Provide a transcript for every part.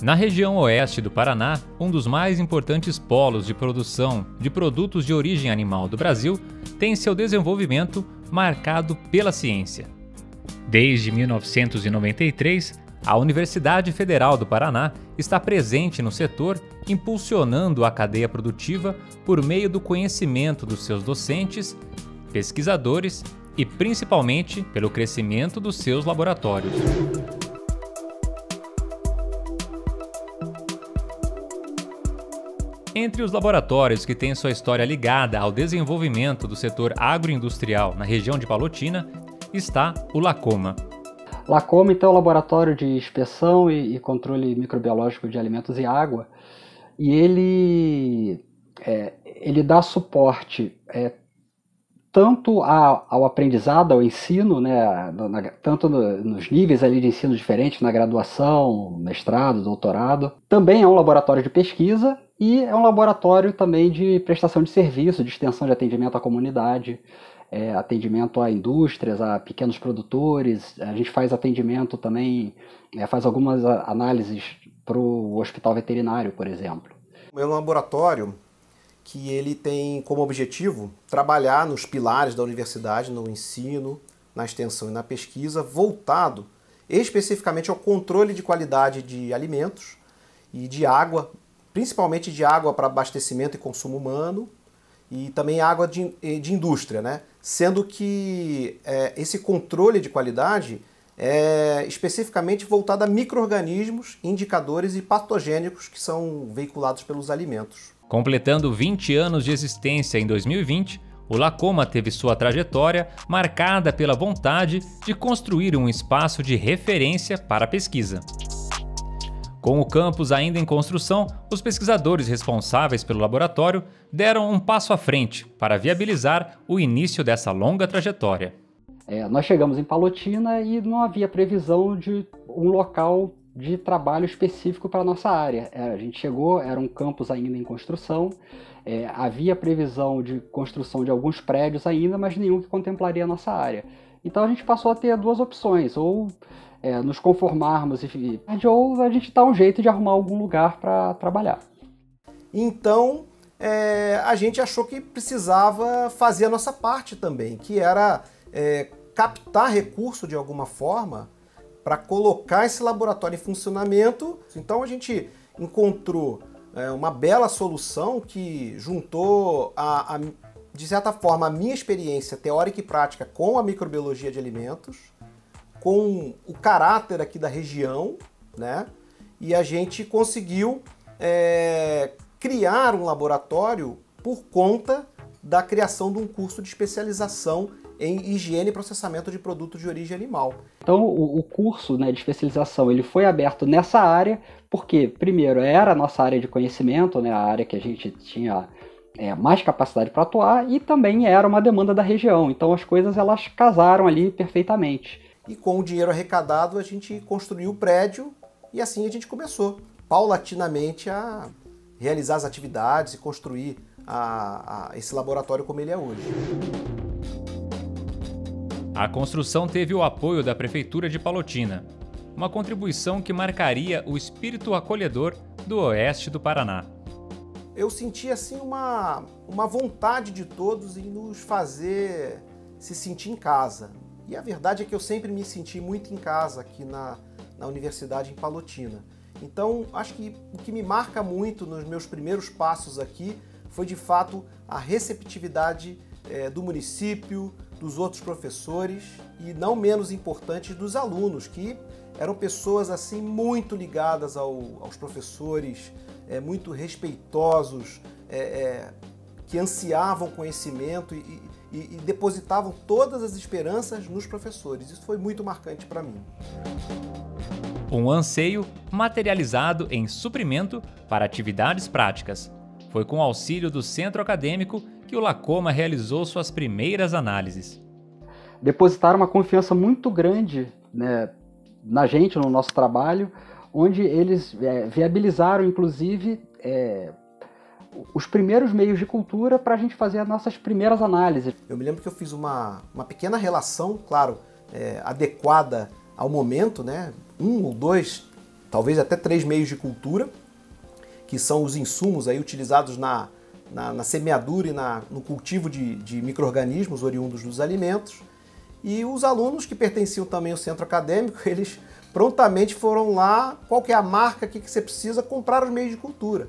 Na região oeste do Paraná, um dos mais importantes polos de produção de produtos de origem animal do Brasil, tem seu desenvolvimento marcado pela ciência. Desde 1993, a Universidade Federal do Paraná está presente no setor, impulsionando a cadeia produtiva por meio do conhecimento dos seus docentes, pesquisadores e principalmente pelo crescimento dos seus laboratórios. Entre os laboratórios que têm sua história ligada ao desenvolvimento do setor agroindustrial na região de Palotina está o Lacoma. Lacoma, então, é o laboratório de inspeção e, e controle microbiológico de alimentos e água, e ele, é, ele dá suporte é, tanto a, ao aprendizado, ao ensino, né, na, tanto no, nos níveis ali de ensino diferentes, na graduação, mestrado, doutorado. Também é um laboratório de pesquisa e é um laboratório também de prestação de serviço, de extensão de atendimento à comunidade, é, atendimento a indústrias, a pequenos produtores. A gente faz atendimento também, é, faz algumas análises para o hospital veterinário, por exemplo. É um laboratório que ele tem como objetivo trabalhar nos pilares da universidade, no ensino, na extensão e na pesquisa, voltado especificamente ao controle de qualidade de alimentos e de água principalmente de água para abastecimento e consumo humano e também água de, de indústria, né? sendo que é, esse controle de qualidade é especificamente voltado a micro-organismos, indicadores e patogênicos que são veiculados pelos alimentos. Completando 20 anos de existência em 2020, o Lacoma teve sua trajetória marcada pela vontade de construir um espaço de referência para a pesquisa. Com o campus ainda em construção, os pesquisadores responsáveis pelo laboratório deram um passo à frente para viabilizar o início dessa longa trajetória. É, nós chegamos em Palotina e não havia previsão de um local de trabalho específico para a nossa área. É, a gente chegou, era um campus ainda em construção, é, havia previsão de construção de alguns prédios ainda, mas nenhum que contemplaria a nossa área. Então a gente passou a ter duas opções, ou é, nos conformarmos e, ou a gente dá um jeito de arrumar algum lugar para trabalhar. Então é, a gente achou que precisava fazer a nossa parte também, que era é, captar recurso de alguma forma para colocar esse laboratório em funcionamento. Então a gente encontrou é, uma bela solução que juntou a, a, de certa forma a minha experiência teórica e prática com a microbiologia de alimentos com o caráter aqui da região, né? E a gente conseguiu é, criar um laboratório por conta da criação de um curso de especialização em higiene e processamento de produtos de origem animal. Então, o, o curso né, de especialização ele foi aberto nessa área porque, primeiro, era a nossa área de conhecimento, né, a área que a gente tinha é, mais capacidade para atuar e também era uma demanda da região. Então, as coisas elas casaram ali perfeitamente. E com o dinheiro arrecadado, a gente construiu o prédio e assim a gente começou, paulatinamente, a realizar as atividades e construir a, a esse laboratório como ele é hoje. A construção teve o apoio da Prefeitura de Palotina, uma contribuição que marcaria o espírito acolhedor do oeste do Paraná. Eu senti assim uma, uma vontade de todos em nos fazer se sentir em casa, e a verdade é que eu sempre me senti muito em casa aqui na, na Universidade em Palotina. Então, acho que o que me marca muito nos meus primeiros passos aqui foi de fato a receptividade é, do município, dos outros professores e, não menos importante, dos alunos, que eram pessoas assim muito ligadas ao, aos professores, é, muito respeitosos, é, que ansiavam conhecimento e, e, e depositavam todas as esperanças nos professores. Isso foi muito marcante para mim. Um anseio materializado em suprimento para atividades práticas. Foi com o auxílio do centro acadêmico que o Lacoma realizou suas primeiras análises. Depositaram uma confiança muito grande né, na gente, no nosso trabalho, onde eles é, viabilizaram, inclusive, é, os primeiros meios de cultura para a gente fazer as nossas primeiras análises. Eu me lembro que eu fiz uma, uma pequena relação, claro, é, adequada ao momento, né? Um ou dois talvez até três meios de cultura, que são os insumos aí utilizados na, na, na semeadura e na, no cultivo de, de micro-organismos oriundos dos alimentos. E os alunos que pertenciam também ao centro acadêmico, eles prontamente foram lá, qual que é a marca que, que você precisa, comprar os meios de cultura.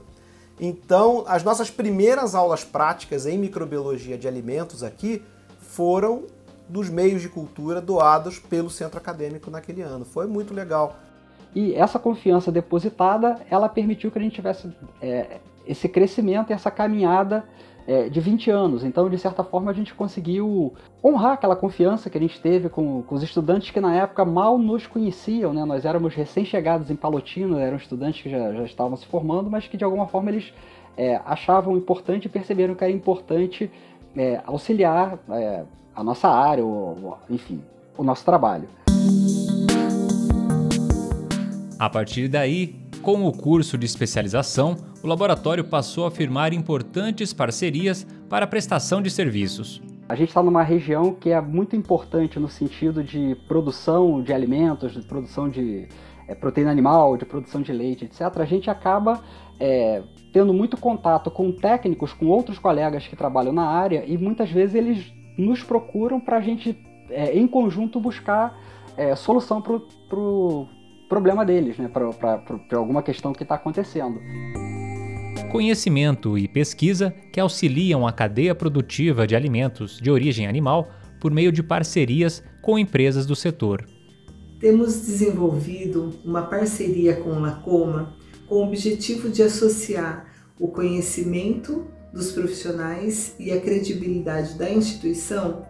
Então, as nossas primeiras aulas práticas em microbiologia de alimentos aqui foram dos meios de cultura doados pelo centro acadêmico naquele ano. Foi muito legal. E essa confiança depositada, ela permitiu que a gente tivesse é, esse crescimento, essa caminhada é, de 20 anos. Então, de certa forma, a gente conseguiu honrar aquela confiança que a gente teve com, com os estudantes que na época mal nos conheciam. Né? Nós éramos recém-chegados em Palotina, eram estudantes que já, já estavam se formando, mas que de alguma forma eles é, achavam importante e perceberam que era importante é, auxiliar é, a nossa área, ou, enfim, o nosso trabalho. A partir daí, com o curso de especialização, o laboratório passou a firmar importantes parcerias para a prestação de serviços. A gente está numa região que é muito importante no sentido de produção de alimentos, de produção de é, proteína animal, de produção de leite, etc. A gente acaba é, tendo muito contato com técnicos, com outros colegas que trabalham na área e muitas vezes eles nos procuram para a gente, é, em conjunto, buscar solução para o problema deles, né, para alguma questão que está acontecendo. Conhecimento e pesquisa que auxiliam a cadeia produtiva de alimentos de origem animal por meio de parcerias com empresas do setor. Temos desenvolvido uma parceria com o Lacoma com o objetivo de associar o conhecimento dos profissionais e a credibilidade da instituição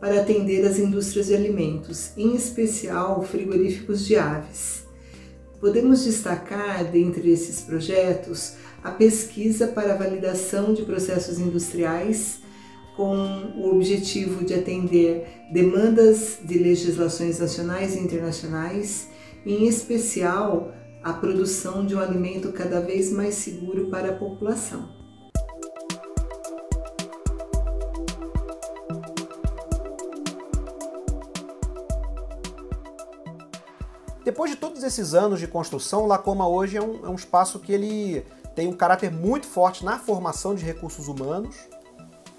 para atender as indústrias de alimentos, em especial frigoríficos de aves. Podemos destacar, dentre esses projetos, a pesquisa para validação de processos industriais com o objetivo de atender demandas de legislações nacionais e internacionais, em especial a produção de um alimento cada vez mais seguro para a população. Depois de todos esses anos de construção, o Lacoma hoje é um, é um espaço que ele tem um caráter muito forte na formação de recursos humanos,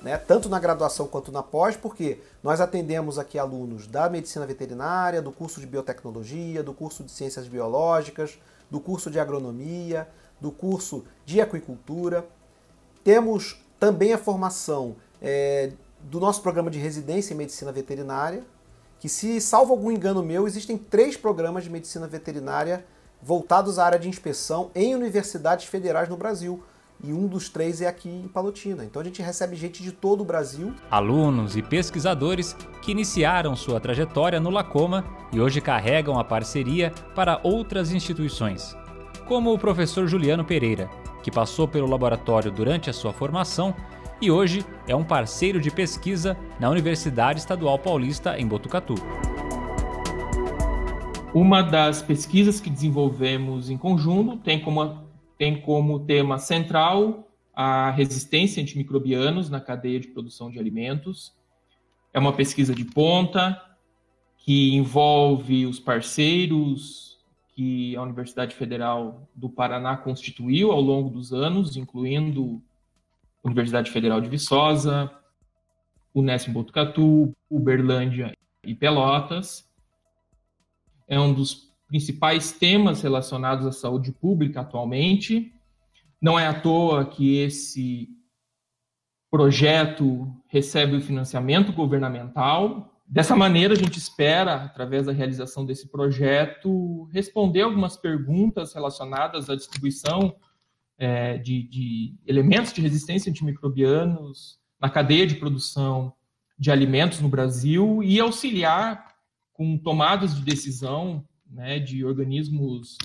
né, tanto na graduação quanto na pós, porque nós atendemos aqui alunos da medicina veterinária, do curso de biotecnologia, do curso de ciências biológicas, do curso de agronomia, do curso de aquicultura. Temos também a formação é, do nosso programa de residência em medicina veterinária, que, se salvo algum engano meu, existem três programas de medicina veterinária voltados à área de inspeção em universidades federais no Brasil. E um dos três é aqui em Palotina. Então a gente recebe gente de todo o Brasil. Alunos e pesquisadores que iniciaram sua trajetória no Lacoma e hoje carregam a parceria para outras instituições. Como o professor Juliano Pereira, que passou pelo laboratório durante a sua formação e hoje é um parceiro de pesquisa na Universidade Estadual Paulista em Botucatu. Uma das pesquisas que desenvolvemos em conjunto tem como, tem como tema central a resistência antimicrobianos na cadeia de produção de alimentos. É uma pesquisa de ponta que envolve os parceiros que a Universidade Federal do Paraná constituiu ao longo dos anos, incluindo Universidade Federal de Viçosa, Unesp Botucatu, Uberlândia e Pelotas. É um dos principais temas relacionados à saúde pública atualmente. Não é à toa que esse projeto recebe o financiamento governamental. Dessa maneira, a gente espera, através da realização desse projeto, responder algumas perguntas relacionadas à distribuição é, de, de, elementos de resistência antimicrobianos na cadeia de produção de alimentos no Brasil e auxiliar com tomadas de decisão né, de organismos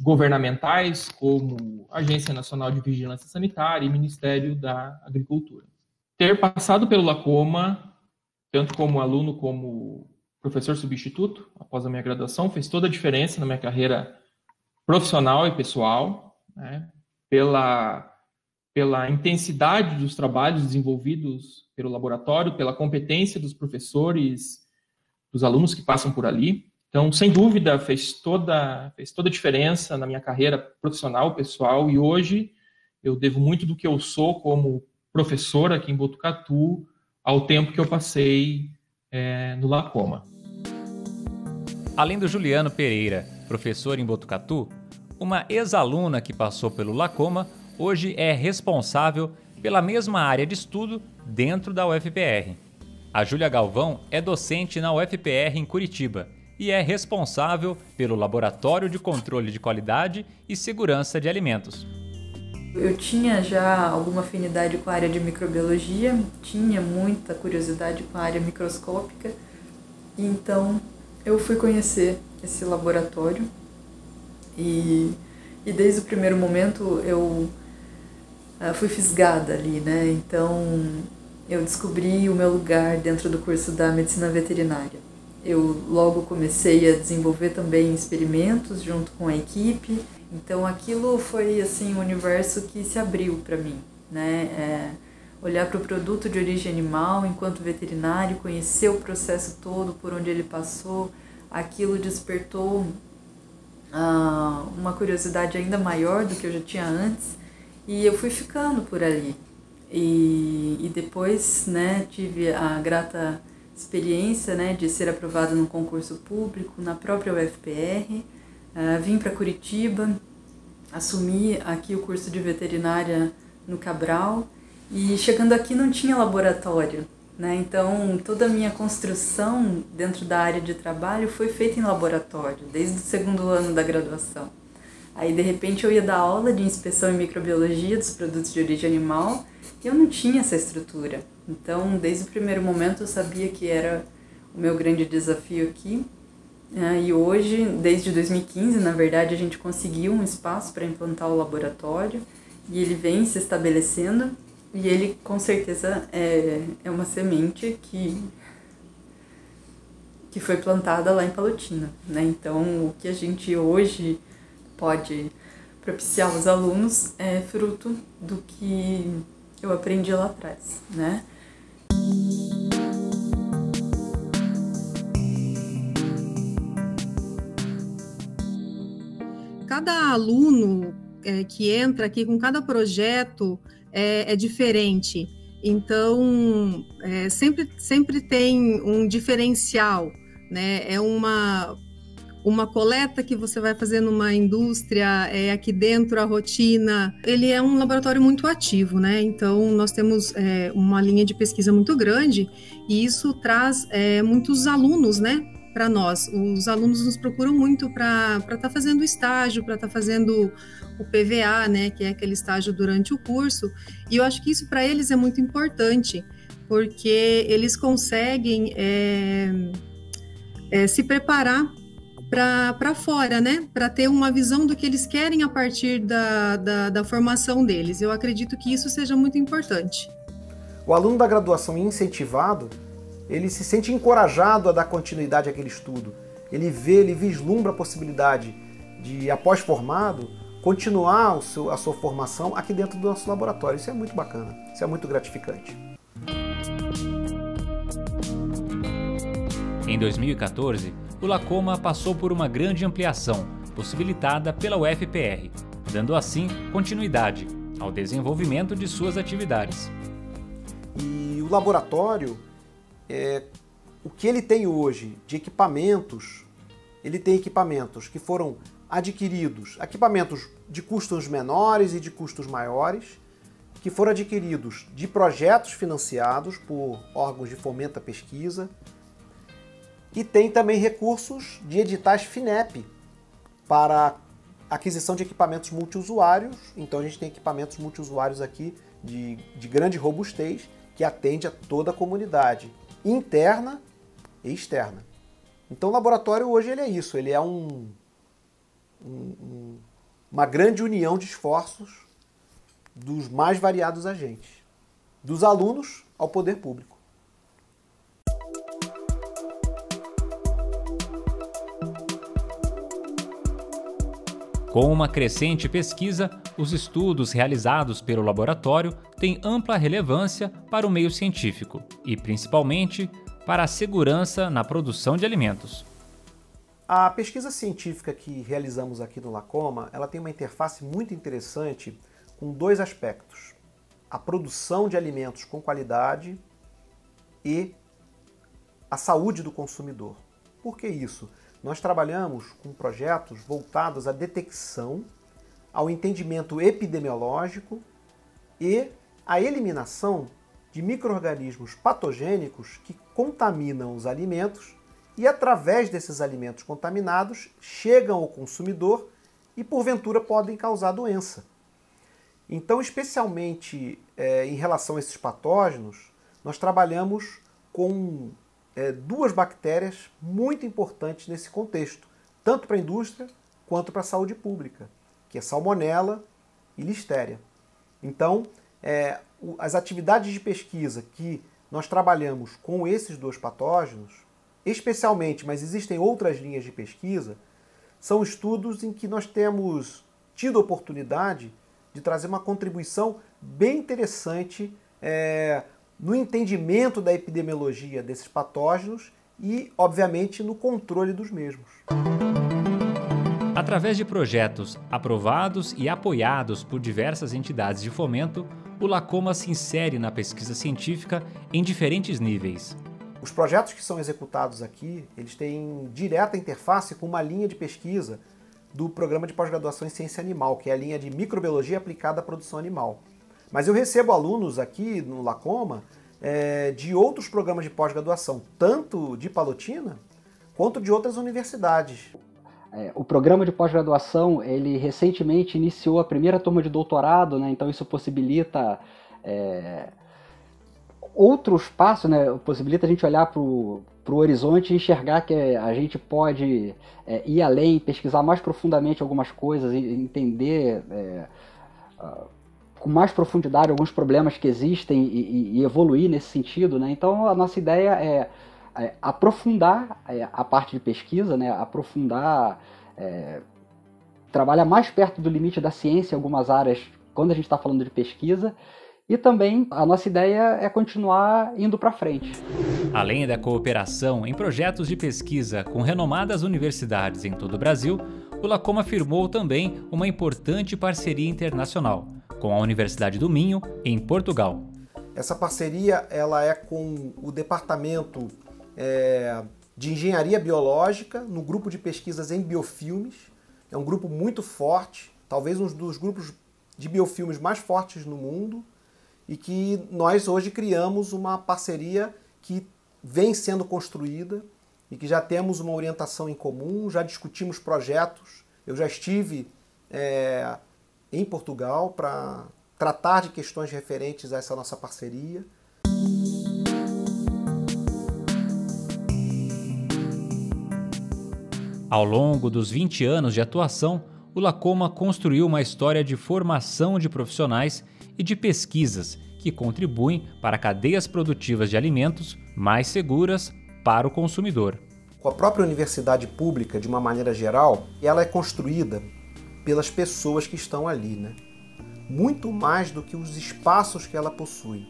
governamentais como Agência Nacional de Vigilância Sanitária e Ministério da Agricultura. Ter passado pelo Lacoma, tanto como aluno como professor substituto, após a minha graduação, fez toda a diferença na minha carreira profissional e pessoal, né? pela, pela intensidade dos trabalhos desenvolvidos pelo laboratório, pela competência dos professores, dos alunos que passam por ali. Então, sem dúvida, fez toda, fez toda a diferença na minha carreira profissional, pessoal, e hoje eu devo muito do que eu sou como professor aqui em Botucatu ao tempo que eu passei é, no Lacoma. Além do Juliano Pereira, professor em Botucatu, uma ex-aluna que passou pelo Lacoma hoje é responsável pela mesma área de estudo dentro da UFPR. A Júlia Galvão é docente na UFPR em Curitiba e é responsável pelo Laboratório de Controle de Qualidade e Segurança de Alimentos. Eu tinha já alguma afinidade com a área de microbiologia, tinha muita curiosidade com a área microscópica, então eu fui conhecer esse laboratório e, e desde o primeiro momento eu uh, fui fisgada ali, né? Então eu descobri o meu lugar dentro do curso da medicina veterinária. Eu logo comecei a desenvolver também experimentos junto com a equipe. Então aquilo foi assim um universo que se abriu para mim, né? É, olhar para o produto de origem animal enquanto veterinário, conhecer o processo todo por onde ele passou, aquilo despertou ah, uma curiosidade ainda maior do que eu já tinha antes e eu fui ficando por ali. E, e depois, né, tive a grata experiência né, de ser aprovada no concurso público na própria UFPR. Ah, vim para Curitiba, assumi aqui o curso de veterinária no Cabral e chegando aqui não tinha laboratório. Né? Então, toda a minha construção dentro da área de trabalho foi feita em laboratório, desde o segundo ano da graduação. Aí, de repente, eu ia dar aula de inspeção em microbiologia dos produtos de origem animal e eu não tinha essa estrutura. Então, desde o primeiro momento, eu sabia que era o meu grande desafio aqui. Né? E hoje, desde 2015, na verdade, a gente conseguiu um espaço para implantar o laboratório e ele vem se estabelecendo. E ele, com certeza, é, é uma semente que, que foi plantada lá em Palotina. Né? Então, o que a gente hoje pode propiciar aos alunos é fruto do que eu aprendi lá atrás, né? Cada aluno é, que entra aqui com cada projeto é, é diferente. Então, é, sempre, sempre tem um diferencial, né? É uma uma coleta que você vai fazer numa indústria, é, aqui dentro a rotina, ele é um laboratório muito ativo, né? Então nós temos é, uma linha de pesquisa muito grande e isso traz é, muitos alunos, né? Para nós, os alunos nos procuram muito para estar tá fazendo estágio, para estar tá fazendo o PVA, né? Que é aquele estágio durante o curso. E eu acho que isso para eles é muito importante, porque eles conseguem é, é, se preparar para fora, né? Para ter uma visão do que eles querem a partir da, da, da, formação deles. Eu acredito que isso seja muito importante. O aluno da graduação incentivado, ele se sente encorajado a dar continuidade àquele estudo. Ele vê, ele vislumbra a possibilidade de, após formado, continuar seu, a sua formação aqui dentro do nosso laboratório. Isso é muito bacana, isso é muito gratificante. Em 2014, o Lacoma passou por uma grande ampliação, possibilitada pela UFPR, dando assim continuidade ao desenvolvimento de suas atividades. E o laboratório, é, o que ele tem hoje de equipamentos, ele tem equipamentos que foram adquiridos, equipamentos de custos menores e de custos maiores, que foram adquiridos de projetos financiados por órgãos de fomento à pesquisa, e tem também recursos de editais FINEP para aquisição de equipamentos multiusuários. Então a gente tem equipamentos multiusuários aqui de, de grande robustez que atende a toda a comunidade, interna e externa. Então o laboratório hoje ele é isso, ele é um, um, uma grande união de esforços dos mais variados agentes, dos alunos ao poder público. Com uma crescente pesquisa, os estudos realizados pelo laboratório têm ampla relevância para o meio científico e, principalmente, para a segurança na produção de alimentos. A pesquisa científica que realizamos aqui no Lacoma, ela tem uma interface muito interessante com dois aspectos: a produção de alimentos com qualidade e a saúde do consumidor. Por que isso? Nós trabalhamos com projetos voltados à detecção, ao entendimento epidemiológico e à eliminação de micro-organismos patogênicos que contaminam os alimentos e, através desses alimentos contaminados, chegam ao consumidor e, porventura, podem causar doença. Então, especialmente é, em relação a esses patógenos, nós trabalhamos com é, duas bactérias muito importantes nesse contexto, tanto para a indústria quanto para a saúde pública, que é salmonela e listéria. Então, é, as atividades de pesquisa que nós trabalhamos com esses dois patógenos especialmente, mas existem outras linhas de pesquisa, são estudos em que nós temos tido a oportunidade de trazer uma contribuição bem interessante é, no entendimento da epidemiologia desses patógenos e, obviamente, no controle dos mesmos. Através de projetos aprovados e apoiados por diversas entidades de fomento, o Lacoma se insere na pesquisa científica em diferentes níveis, os projetos que são executados aqui, eles têm direta interface com uma linha de pesquisa do programa de pós-graduação em ciência animal, que é a linha de microbiologia aplicada à produção animal. Mas eu recebo alunos aqui no Lacoma é, de outros programas de pós-graduação, tanto de Palotina quanto de outras universidades. É, o programa de pós-graduação, ele recentemente iniciou a primeira turma de doutorado, né, então isso possibilita é, outro espaço, né, possibilita a gente olhar para o horizonte e enxergar que a gente pode é, ir além, pesquisar mais profundamente algumas coisas, entender é, com mais profundidade alguns problemas que existem e, e, evoluir nesse sentido. Né? Então, a nossa ideia é, é aprofundar é, a parte de pesquisa, né? aprofundar, é, trabalhar mais perto do limite da ciência em algumas áreas quando a gente está falando de pesquisa e também a nossa ideia é continuar indo para frente. Além da cooperação em projetos de pesquisa com renomadas universidades em todo o Brasil, o Lacoma firmou também uma importante parceria internacional com a Universidade do Minho, em Portugal. Essa parceria ela é com o Departamento é, de Engenharia Biológica, no grupo de pesquisas em biofilmes. É um grupo muito forte, talvez um dos grupos de biofilmes mais fortes no mundo e que nós hoje criamos uma parceria que vem sendo construída e que já temos uma orientação em comum, já discutimos projetos. Eu já estive é, em Portugal para tratar de questões referentes a essa nossa parceria. Ao longo dos 20 anos de atuação, o Lacoma construiu uma história de formação de profissionais e de pesquisas que contribuem para cadeias produtivas de alimentos mais seguras para o consumidor. Com a própria universidade pública, de uma maneira geral, ela é construída pelas pessoas que estão ali, né? Muito mais do que os espaços que ela possui.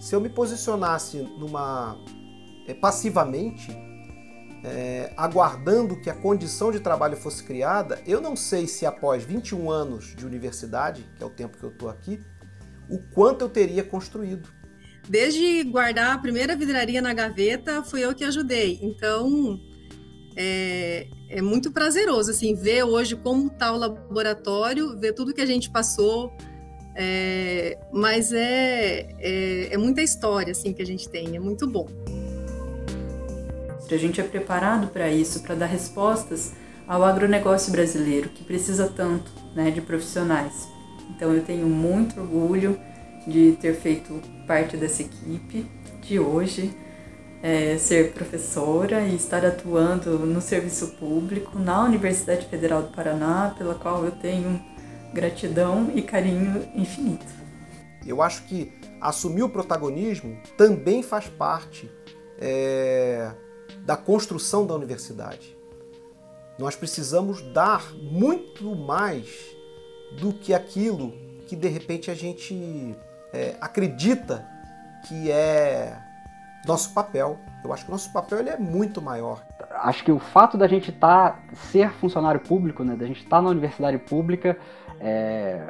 Se eu me posicionasse numa é, passivamente, é, aguardando que a condição de trabalho fosse criada, eu não sei se após 21 anos de universidade, que é o tempo que eu estou aqui, o quanto eu teria construído. Desde guardar a primeira vidraria na gaveta, fui eu que ajudei. Então, é, é muito prazeroso assim ver hoje como está o laboratório, ver tudo que a gente passou. É, mas é, é, é muita história assim que a gente tem, é muito bom. A gente é preparado para isso, para dar respostas ao agronegócio brasileiro, que precisa tanto né, de profissionais. Então eu tenho muito orgulho de ter feito parte dessa equipe de hoje, é, ser professora e estar atuando no serviço público na Universidade Federal do Paraná, pela qual eu tenho gratidão e carinho infinito. Eu acho que assumir o protagonismo também faz parte é, da construção da universidade. Nós precisamos dar muito mais do que aquilo que de repente a gente é, acredita que é nosso papel. Eu acho que o nosso papel ele é muito maior. acho que o fato da gente tá, ser funcionário público, né, da gente estar tá na universidade pública, é,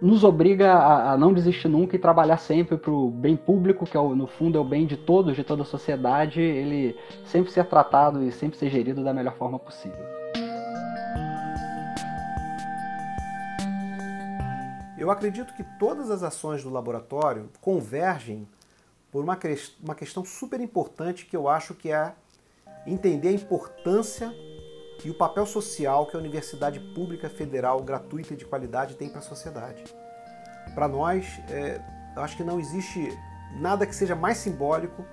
nos obriga a, a, não desistir nunca e trabalhar sempre para o bem público, que é o, no fundo é o bem de todos, de toda a sociedade, ele sempre ser tratado e sempre ser gerido da melhor forma possível. Eu acredito que todas as ações do laboratório convergem por uma, uma questão super importante que eu acho que é entender a importância e o papel social que a Universidade Pública Federal gratuita e de qualidade tem para a sociedade. Para nós, é, eu acho que não existe nada que seja mais simbólico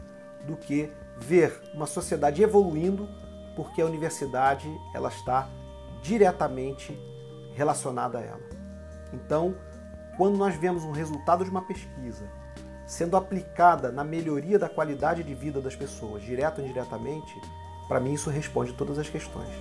do que ver uma sociedade evoluindo porque a universidade ela está diretamente relacionada a ela. Então, quando nós vemos um resultado de uma pesquisa sendo aplicada na melhoria da qualidade de vida das pessoas, direto ou indiretamente, para mim isso responde todas as questões.